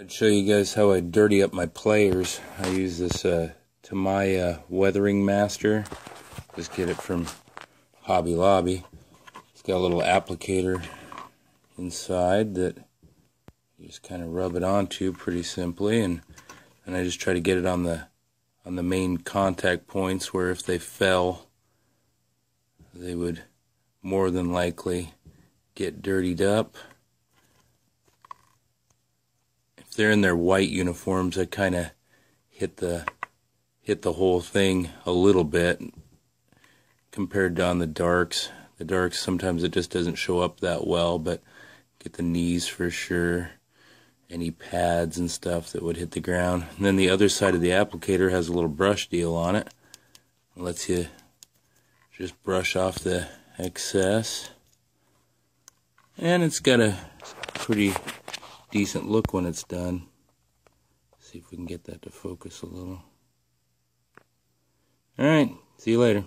I'd show you guys how I dirty up my players. I use this uh, Tamiya Weathering Master. Just get it from Hobby Lobby. It's got a little applicator inside that you just kind of rub it onto pretty simply and and I just try to get it on the on the main contact points where if they fell they would more than likely get dirtied up they're in their white uniforms, I kind of hit the hit the whole thing a little bit compared to on the darks. The darks sometimes it just doesn't show up that well, but get the knees for sure. Any pads and stuff that would hit the ground. And then the other side of the applicator has a little brush deal on it. it lets you just brush off the excess. And it's got a pretty decent look when it's done. See if we can get that to focus a little. Alright, see you later.